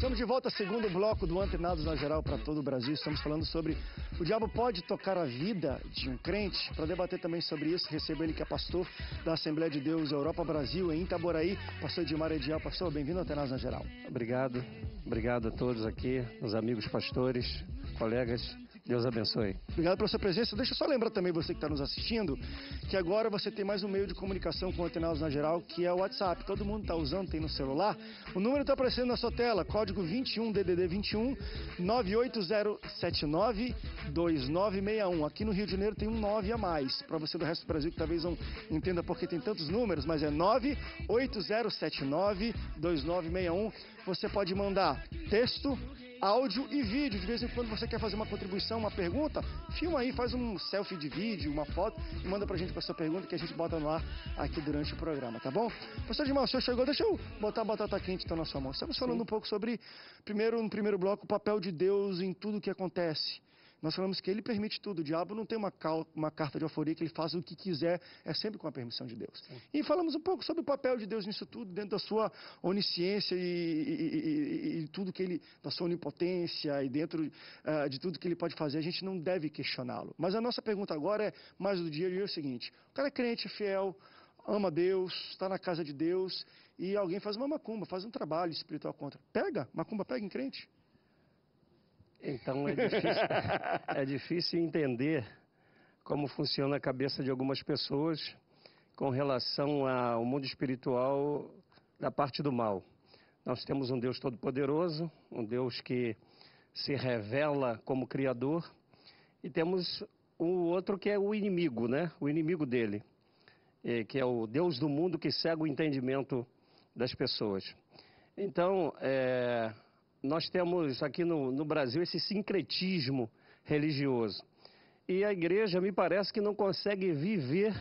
Estamos de volta ao segundo bloco do Antenados na Geral para todo o Brasil. Estamos falando sobre o diabo pode tocar a vida de um crente. Para debater também sobre isso, recebo ele que é pastor da Assembleia de Deus Europa Brasil, em Itaboraí, pastor Edmar Edial. Pastor, bem-vindo ao Antenados na Geral. Obrigado, obrigado a todos aqui, os amigos pastores, colegas Deus abençoe. Obrigado pela sua presença. Deixa eu só lembrar também você que está nos assistindo que agora você tem mais um meio de comunicação com o Antenaus na geral, que é o WhatsApp. Todo mundo está usando, tem no celular. O número está aparecendo na sua tela, código 21 DDD 21 98079 2961. Aqui no Rio de Janeiro tem um 9 a mais. Para você do resto do Brasil que talvez não entenda porque tem tantos números, mas é 98079 2961. Você pode mandar texto áudio e vídeo. De vez em quando você quer fazer uma contribuição, uma pergunta, filma aí, faz um selfie de vídeo, uma foto e manda pra gente com a sua pergunta que a gente bota no ar aqui durante o programa, tá bom? Professor Edmar, o senhor chegou, deixa eu botar a batata quente então na sua mão. Estamos falando Sim. um pouco sobre, primeiro, no primeiro bloco, o papel de Deus em tudo que acontece. Nós falamos que ele permite tudo. O diabo não tem uma, cal, uma carta de alforria que ele faz o que quiser, é sempre com a permissão de Deus. Sim. E falamos um pouco sobre o papel de Deus nisso tudo, dentro da sua onisciência e, e, e, e tudo que ele, da sua onipotência e dentro uh, de tudo que ele pode fazer. A gente não deve questioná-lo. Mas a nossa pergunta agora é, mais do dia a dia, é o seguinte: o cara é crente, fiel, ama Deus, está na casa de Deus e alguém faz uma macumba, faz um trabalho espiritual contra. Pega, macumba pega em crente. Então é difícil, é difícil entender como funciona a cabeça de algumas pessoas com relação ao mundo espiritual da parte do mal. Nós temos um Deus todo-poderoso, um Deus que se revela como Criador, e temos o outro que é o inimigo, né? O inimigo dele, que é o Deus do mundo que cega o entendimento das pessoas. Então, é, nós temos aqui no, no Brasil esse sincretismo religioso. E a igreja me parece que não consegue viver,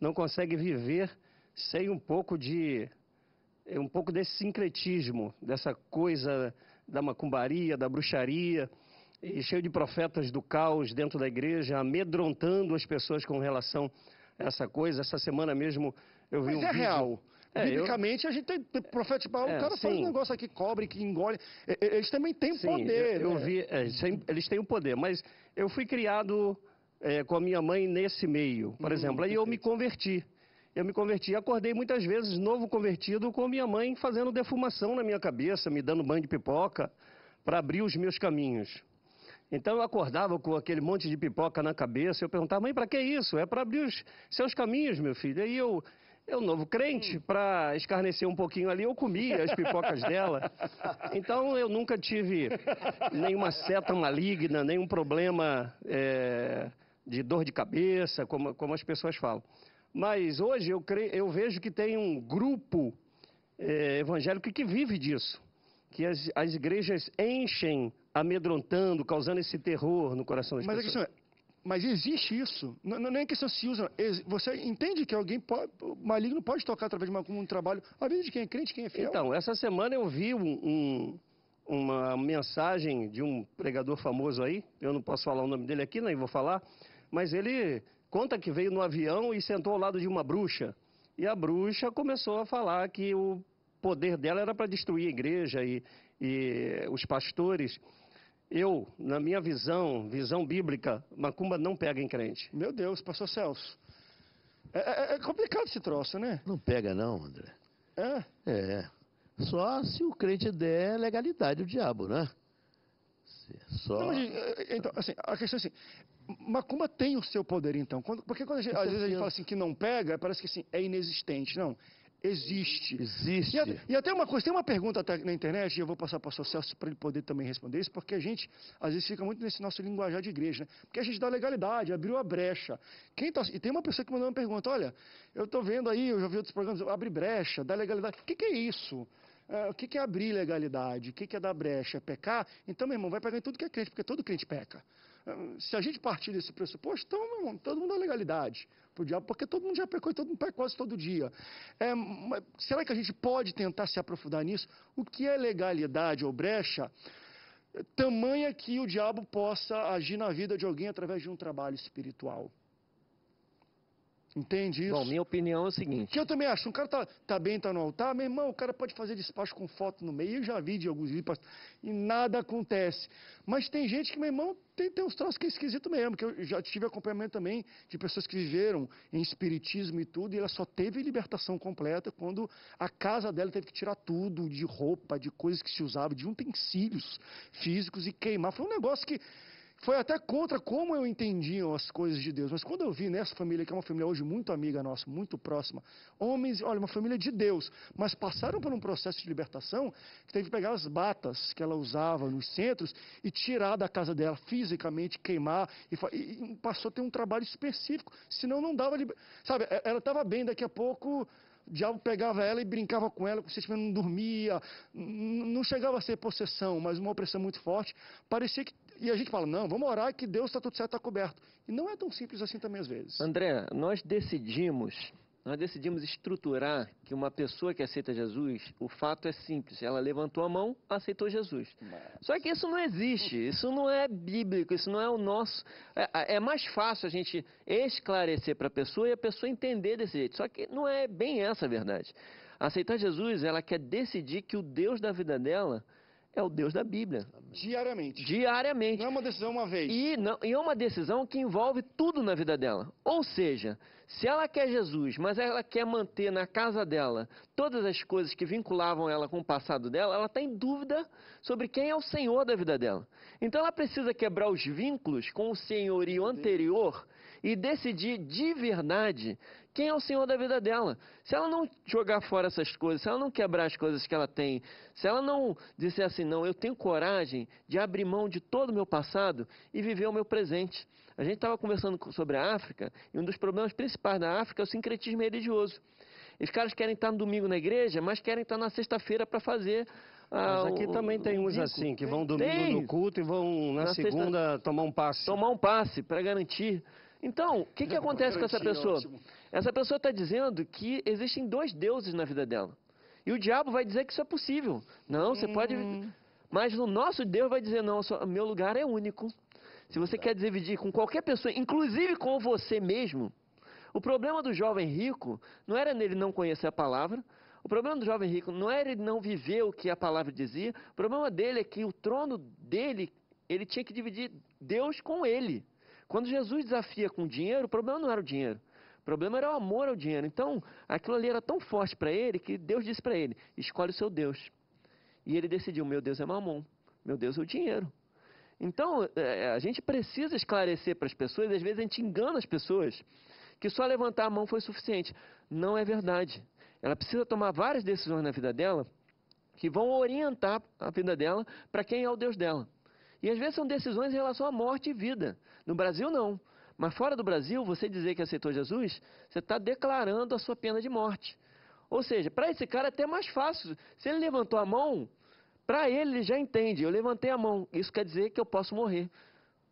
não consegue viver sem um pouco de um pouco desse sincretismo, dessa coisa da macumbaria, da bruxaria, e cheio de profetas do caos dentro da igreja, amedrontando as pessoas com relação a essa coisa. Essa semana mesmo eu vi Mas um é vídeo... real. É, Biblicamente, eu... a gente tem, profeta Paulo, é, o cara sim. faz um negócio aqui, cobre, que engole. Eles também têm sim, poder. Eu, eu né? vi, é, eles têm o poder, mas eu fui criado é, com a minha mãe nesse meio, por hum, exemplo, aí eu me converti. Eu me converti, acordei muitas vezes novo convertido com minha mãe fazendo defumação na minha cabeça, me dando banho de pipoca para abrir os meus caminhos. Então eu acordava com aquele monte de pipoca na cabeça, eu perguntava, mãe, para que isso? É para abrir os seus caminhos, meu filho. Aí eu eu, novo crente, para escarnecer um pouquinho ali, eu comia as pipocas dela. Então, eu nunca tive nenhuma seta maligna, nenhum problema é, de dor de cabeça, como, como as pessoas falam. Mas hoje eu, creio, eu vejo que tem um grupo é, evangélico que vive disso. Que as, as igrejas enchem amedrontando, causando esse terror no coração das Mas pessoas. Mas a questão é, mas existe isso. Não, não é questão se usa. Você entende que alguém pode, maligno pode tocar através de um trabalho, a vida de quem é crente, quem é fiel? Então, essa semana eu vi um, um, uma mensagem de um pregador famoso aí, eu não posso falar o nome dele aqui, nem vou falar, mas ele conta que veio no avião e sentou ao lado de uma bruxa. E a bruxa começou a falar que o poder dela era para destruir a igreja e, e os pastores. Eu, na minha visão, visão bíblica, macumba não pega em crente. Meu Deus, pastor Celso. É, é, é complicado esse troço, né? Não pega não, André. É? É. Só se o crente der legalidade o diabo, né? Só... Não, mas, é, então, assim, a questão é assim, macumba tem o seu poder, então. Quando, porque quando gente, às vezes a gente fala assim que não pega, parece que assim, é inexistente. Não existe. Existe. E, e, até uma coisa, tem uma pergunta na internet, e eu vou passar para o seu Celso para ele poder também responder isso, porque a gente, às vezes, fica muito nesse nosso linguajar de igreja, né? Porque a gente dá legalidade, abriu a brecha. Quem tá, e tem uma pessoa que mandou uma pergunta, olha, eu estou vendo aí, eu já vi outros programas, abre brecha, dá legalidade. O que, que é isso? É, o que, que é abrir legalidade? O que, que é dar brecha? É pecar? Então, meu irmão, vai pegar em tudo que é crente, porque todo crente peca. Se a gente partir desse pressuposto, então, irmão, todo mundo dá legalidade para o diabo, porque todo mundo já pecou e todo mundo peca quase todo dia. É, será que a gente pode tentar se aprofundar nisso? O que é legalidade ou brecha? Tamanha que o diabo possa agir na vida de alguém através de um trabalho espiritual. Entende isso? Bom, minha opinião é o seguinte. Que eu também acho, um cara tá, tá bem, tá no altar, meu irmão, o cara pode fazer despacho com foto no meio, eu já vi de alguns vídeos, e nada acontece. Mas tem gente que, meu irmão, tem, tem uns troços que é esquisito mesmo, que eu já tive acompanhamento também de pessoas que viveram em espiritismo e tudo, e ela só teve libertação completa quando a casa dela teve que tirar tudo de roupa, de coisas que se usavam, de utensílios físicos e queimar. Foi um negócio que foi até contra como eu entendia as coisas de Deus. Mas quando eu vi nessa família, que é uma família hoje muito amiga nossa, muito próxima, homens, olha, uma família de Deus, mas passaram por um processo de libertação que teve que pegar as batas que ela usava nos centros e tirar da casa dela fisicamente, queimar, e, e passou a ter um trabalho específico, senão não dava. Liber... Sabe, ela estava bem, daqui a pouco o diabo pegava ela e brincava com ela, você não dormia, não chegava a ser possessão, mas uma opressão muito forte. Parecia que e a gente fala, não, vamos orar que Deus está tudo certo, está coberto. E não é tão simples assim também às vezes. André, nós decidimos, nós decidimos estruturar que uma pessoa que aceita Jesus, o fato é simples, ela levantou a mão, aceitou Jesus. Só que isso não existe, isso não é bíblico, isso não é o nosso. É, é mais fácil a gente esclarecer para a pessoa e a pessoa entender desse jeito. Só que não é bem essa a verdade. Aceitar Jesus, ela quer decidir que o Deus da vida dela é o Deus da Bíblia. Diariamente. Diariamente. Não é uma decisão uma vez. E, não, e é uma decisão que envolve tudo na vida dela. Ou seja, se ela quer Jesus, mas ela quer manter na casa dela todas as coisas que vinculavam ela com o passado dela, ela está em dúvida sobre quem é o Senhor da vida dela. Então ela precisa quebrar os vínculos com o senhorio anterior e decidir de verdade quem é o Senhor da vida dela. Se ela não jogar fora essas coisas, se ela não quebrar as coisas que ela tem, se ela não disser assim, não, eu tenho coragem de abrir mão de todo o meu passado e viver o meu presente. A gente estava conversando sobre a África e um dos problemas principais da África é o sincretismo religioso. Os caras querem estar no domingo na igreja, mas querem estar na sexta-feira para fazer ah, mas aqui o, também tem uns assim, que vão domingo tem. no culto e vão na, na segunda sexta... tomar um passe. Tomar um passe para garantir. Então, o que, que acontece com essa pessoa? Essa pessoa está dizendo que existem dois deuses na vida dela. E o diabo vai dizer que isso é possível. Não, você pode. Hum. Mas o nosso Deus vai dizer: não, meu lugar é único. Se você quer dividir com qualquer pessoa, inclusive com você mesmo, o problema do jovem rico não era nele não conhecer a palavra, o problema do jovem rico não era ele não viver o que a palavra dizia, o problema dele é que o trono dele, ele tinha que dividir Deus com ele. Quando Jesus desafia com dinheiro, o problema não era o dinheiro. O problema era o amor ao dinheiro. Então, aquilo ali era tão forte para ele que Deus disse para ele: escolhe o seu Deus. E ele decidiu: meu Deus é mamon, meu Deus é o dinheiro. Então, é, a gente precisa esclarecer para as pessoas, às vezes a gente engana as pessoas, que só levantar a mão foi suficiente. Não é verdade. Ela precisa tomar várias decisões na vida dela que vão orientar a vida dela para quem é o Deus dela. E às vezes são decisões em relação à morte e vida. No Brasil, não. Mas fora do Brasil, você dizer que aceitou Jesus, você está declarando a sua pena de morte. Ou seja, para esse cara é até mais fácil. Se ele levantou a mão, para ele ele já entende. Eu levantei a mão. Isso quer dizer que eu posso morrer.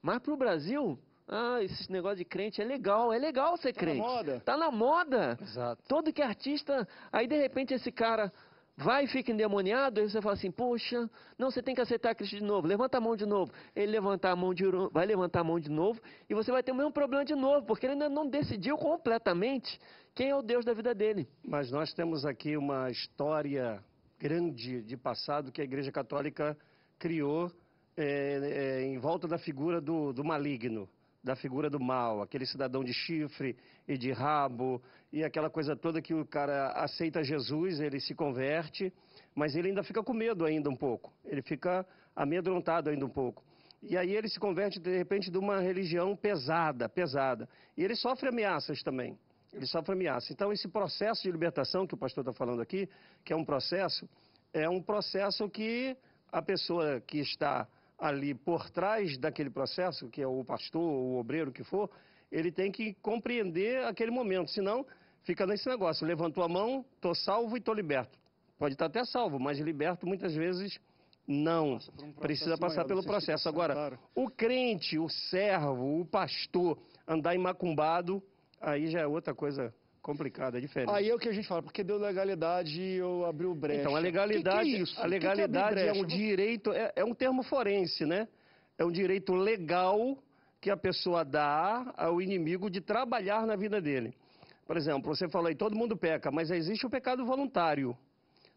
Mas para o Brasil, ah, esse negócio de crente é legal, é legal ser crente. Tá na moda. Tá na moda. Exato. Todo que é artista, aí de repente esse cara vai e fica endemoniado, aí você fala assim, poxa, não, você tem que aceitar Cristo de novo, levanta a mão de novo. Ele levantar a mão de, vai levantar a mão de novo e você vai ter o mesmo problema de novo, porque ele ainda não decidiu completamente quem é o Deus da vida dele. Mas nós temos aqui uma história grande de passado que a Igreja Católica criou é, é, em volta da figura do, do maligno da figura do mal, aquele cidadão de chifre e de rabo e aquela coisa toda que o cara aceita Jesus, ele se converte, mas ele ainda fica com medo ainda um pouco, ele fica amedrontado ainda um pouco. E aí ele se converte de repente de uma religião pesada, pesada. E ele sofre ameaças também. Ele sofre ameaças. Então esse processo de libertação que o pastor está falando aqui, que é um processo, é um processo que a pessoa que está ali por trás daquele processo, que é o pastor, o obreiro que for, ele tem que compreender aquele momento, senão fica nesse negócio, levantou a mão, estou salvo e estou liberto. Pode estar até salvo, mas liberto muitas vezes não. Um Precisa passar pelo processo. Agora, claro. o crente, o servo, o pastor andar macumbado, aí já é outra coisa complicado, é diferente. Aí é o que a gente fala, porque deu legalidade eu abri o brecha. Então, a legalidade, que que é, isso? A legalidade que é um direito, é, é um termo forense, né? É um direito legal que a pessoa dá ao inimigo de trabalhar na vida dele. Por exemplo, você falou aí, todo mundo peca, mas existe o pecado voluntário.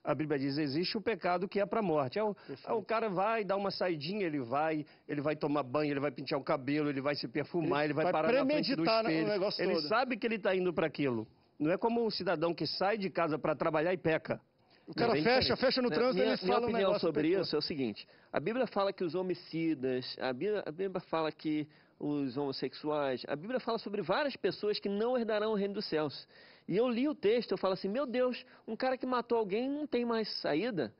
A Bíblia diz, existe o pecado que é para a morte. É o, é o, cara vai dar uma saidinha, ele vai, ele vai tomar banho, ele vai pintar o cabelo, ele vai se perfumar, ele, ele vai, vai parar na frente do espelho. ele todo. sabe que ele está indo para aquilo. Não é como um cidadão que sai de casa para trabalhar e peca. O cara fecha, diferente. fecha no trânsito minha, e ele fala minha opinião um sobre isso é o seguinte: a Bíblia fala que os homicidas, a Bíblia, a Bíblia fala que os homossexuais, a Bíblia fala sobre várias pessoas que não herdarão o reino dos céus. E eu li o texto, eu falo assim: meu Deus, um cara que matou alguém não tem mais saída.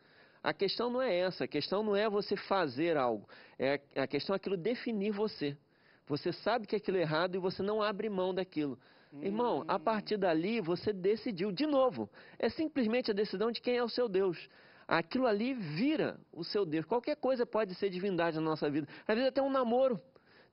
A questão não é essa, a questão não é você fazer algo, é a questão é aquilo definir você. Você sabe que aquilo é errado e você não abre mão daquilo. Irmão, a partir dali você decidiu de novo. É simplesmente a decisão de quem é o seu Deus. Aquilo ali vira o seu Deus. Qualquer coisa pode ser divindade na nossa vida. Às vezes até um namoro.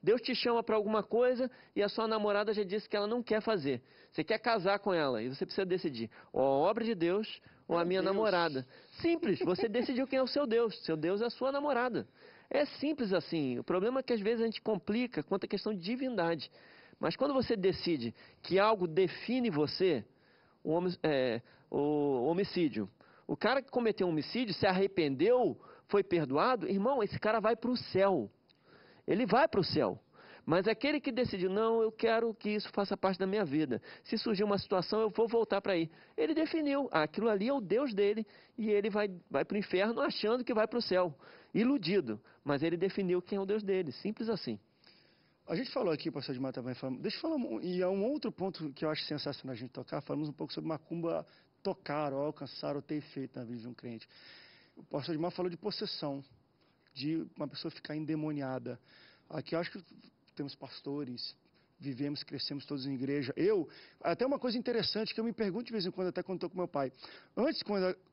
Deus te chama para alguma coisa e a sua namorada já disse que ela não quer fazer. Você quer casar com ela e você precisa decidir ou a obra de Deus ou a minha Deus. namorada. Simples, você decidiu quem é o seu Deus. Seu Deus é a sua namorada. É simples assim. O problema é que às vezes a gente complica quanto à questão de divindade. Mas quando você decide que algo define você, o, é, o homicídio. O cara que cometeu um homicídio se arrependeu, foi perdoado, irmão, esse cara vai para o céu. Ele vai para o céu. Mas aquele que decidiu, não, eu quero que isso faça parte da minha vida. Se surgir uma situação, eu vou voltar para aí. Ele definiu, aquilo ali é o Deus dele e ele vai, vai para o inferno achando que vai para o céu. Iludido. Mas ele definiu quem é o Deus dele. Simples assim. A gente falou aqui, pastor Edmar também, falamos, deixa eu falar, e é um outro ponto que eu acho sensacional a gente tocar, falamos um pouco sobre macumba tocar, ou alcançar, ou ter efeito na vida de um crente. O pastor Edmar falou de possessão, de uma pessoa ficar endemoniada. Aqui eu acho que temos pastores, vivemos, crescemos todos em igreja. Eu, até uma coisa interessante que eu me pergunto de vez em quando, até quando estou com meu pai. Antes,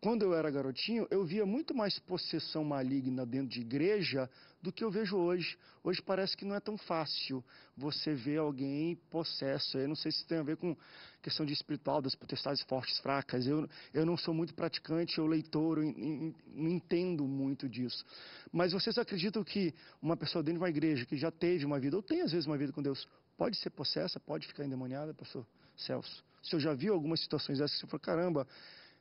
quando, eu era garotinho, eu via muito mais possessão maligna dentro de igreja do que eu vejo hoje. Hoje parece que não é tão fácil você ver alguém possesso. Eu não sei se tem a ver com questão de espiritual, das potestades fortes, fracas. Eu, eu não sou muito praticante ou leitor, eu não entendo muito disso. Mas vocês acreditam que uma pessoa dentro de uma igreja que já teve uma vida, ou tem às vezes uma vida com Deus, pode ser possessa, pode ficar endemoniada, pastor Celso? O senhor já viu algumas situações dessas que você falou, caramba,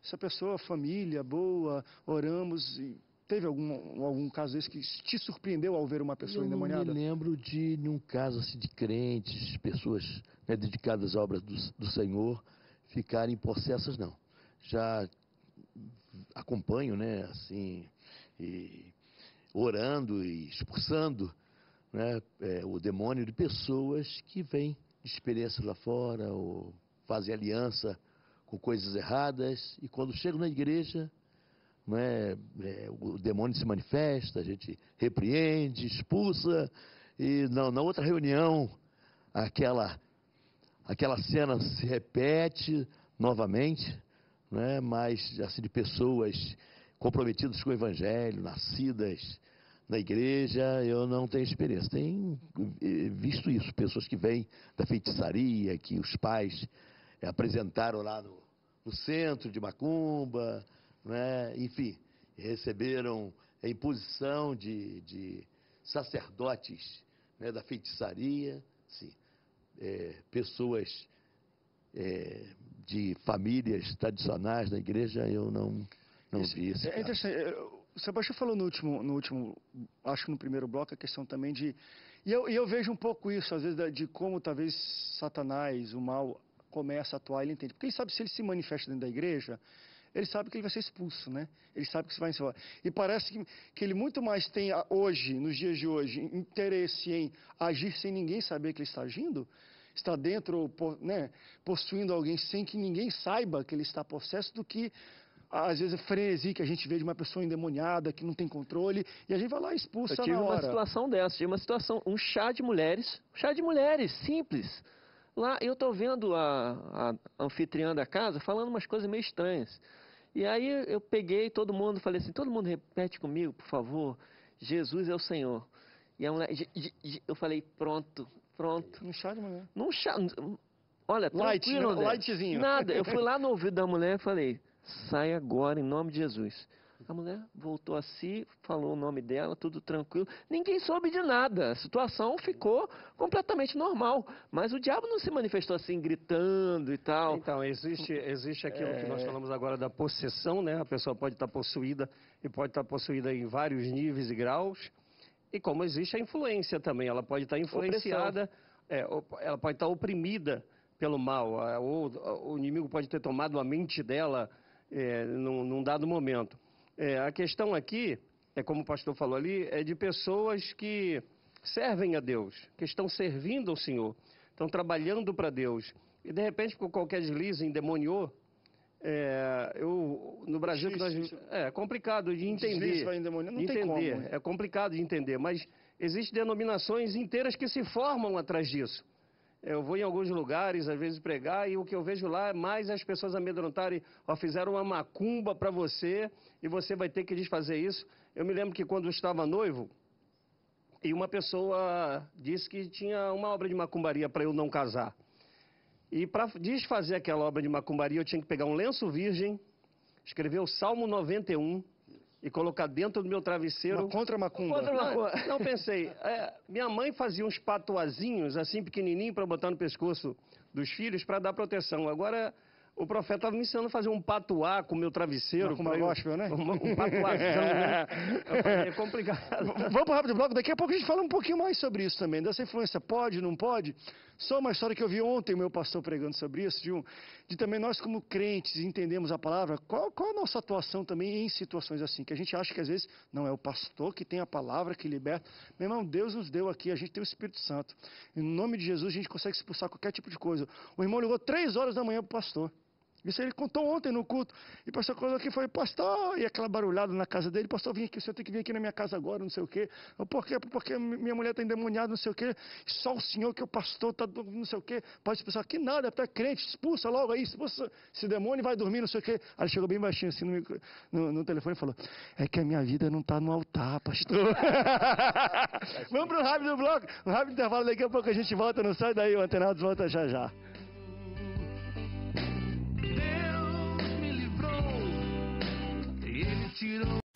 essa pessoa, família, boa, oramos e Teve algum, algum caso desse que te surpreendeu ao ver uma pessoa eu endemoniada? Eu não me lembro de nenhum caso assim, de crentes, pessoas né, dedicadas à obra do, do Senhor, ficarem possessas, não. Já acompanho, né, assim, e orando e expulsando né, é, o demônio de pessoas que vêm de experiências lá fora ou fazem aliança com coisas erradas. E quando chegam na igreja não é, é, o demônio se manifesta, a gente repreende, expulsa, e não, na outra reunião aquela, aquela cena se repete novamente, né, mas assim, de pessoas comprometidas com o evangelho, nascidas na igreja, eu não tenho experiência. Tenho eh, visto isso, pessoas que vêm da feitiçaria, que os pais eh, apresentaram lá no, no centro de Macumba, né? enfim, receberam a imposição de, de sacerdotes né, da feitiçaria, sim, é, pessoas é, de famílias tradicionais da igreja, eu não, não vi isso. É interessante. O Sebastião falou no último, no último, acho que no primeiro bloco, a questão também de. E eu, eu vejo um pouco isso, às vezes, de como talvez Satanás, o mal, começa a atuar, ele entende. Porque ele sabe se ele se manifesta dentro da igreja, ele sabe que ele vai ser expulso, né? Ele sabe que você vai embora. E parece que, que ele muito mais tem hoje, nos dias de hoje, interesse em agir sem ninguém saber que ele está agindo, está dentro, né, possuindo alguém sem que ninguém saiba que ele está possesso, do que às vezes a frenesi que a gente vê de uma pessoa endemoniada, que não tem controle, e a gente vai lá e expulsa Eu tive na hora. uma situação dessa, tive uma situação, um chá de mulheres, um chá de mulheres, simples. Lá eu estou vendo a, a anfitriã da casa falando umas coisas meio estranhas. E aí eu peguei todo mundo, falei assim, todo mundo repete comigo, por favor, Jesus é o Senhor. E a mulher, eu falei, pronto, pronto. Não chá de mulher. Não chá, olha, Light, tranquilo, né? Lightzinho. Nada, eu fui lá no ouvido da mulher e falei, sai agora em nome de Jesus. A mulher voltou a si, falou o nome dela, tudo tranquilo. Ninguém soube de nada. A situação ficou completamente normal. Mas o diabo não se manifestou assim, gritando e tal. Então, existe, existe aquilo é... que nós é. falamos agora da possessão, né? A pessoa pode estar possuída e pode estar possuída em vários níveis e graus. E como existe a influência também, ela pode estar influenciada, é, ela pode estar oprimida pelo mal, ou o inimigo pode ter tomado a mente dela é, num, num dado momento. É, a questão aqui, é como o pastor falou ali, é de pessoas que servem a Deus, que estão servindo ao Senhor, estão trabalhando para Deus. E de repente, por qualquer deslize, endemoniou. É, eu, no Brasil, nós, é complicado de entender. Não de entender, como, né? É complicado de entender, mas existem denominações inteiras que se formam atrás disso. Eu vou em alguns lugares, às vezes, pregar, e o que eu vejo lá é mais as pessoas amedrontarem, ó, fizeram uma macumba para você, e você vai ter que desfazer isso. Eu me lembro que quando eu estava noivo, e uma pessoa disse que tinha uma obra de macumbaria para eu não casar. E para desfazer aquela obra de macumbaria, eu tinha que pegar um lenço virgem, escrever o Salmo 91, e colocar dentro do meu travesseiro. Uma contra macumba. Contra macumba. Não, não pensei. É, minha mãe fazia uns patuazinhos, assim, pequenininho, para botar no pescoço dos filhos, para dar proteção. Agora, o profeta estava me ensinando a fazer um patuá com o meu travesseiro. Como gospel, né? Um, um patuazão, né? É complicado. Vamos para o rápido bloco. Daqui a pouco a gente fala um pouquinho mais sobre isso também. Dessa influência pode, não pode? Só uma história que eu vi ontem, o meu pastor pregando sobre isso, de, um, de também nós como crentes entendemos a palavra, qual, qual a nossa atuação também em situações assim, que a gente acha que às vezes não é o pastor que tem a palavra que liberta. Meu irmão, Deus nos deu aqui, a gente tem o Espírito Santo. Em nome de Jesus a gente consegue expulsar qualquer tipo de coisa. O irmão ligou três horas da manhã para o pastor. Isso ele contou ontem no culto. E o pastor colocou aqui foi, pastor, e aquela barulhada na casa dele, pastor, vim aqui, o senhor tem que vir aqui na minha casa agora, não sei o quê. Por quê? Porque minha mulher está endemoniada, não sei o quê. Só o senhor que é o pastor, está não sei o quê. Pode pensar, que nada, tu é crente, expulsa logo aí, expulsa esse demônio e vai dormir, não sei o quê. Aí chegou bem baixinho assim no, no, no telefone e falou, é que a minha vida não está no altar, pastor. Vamos para o rápido bloco, o rápido intervalo, daqui a pouco a gente volta, não sai daí, o Antenados volta já já. tirou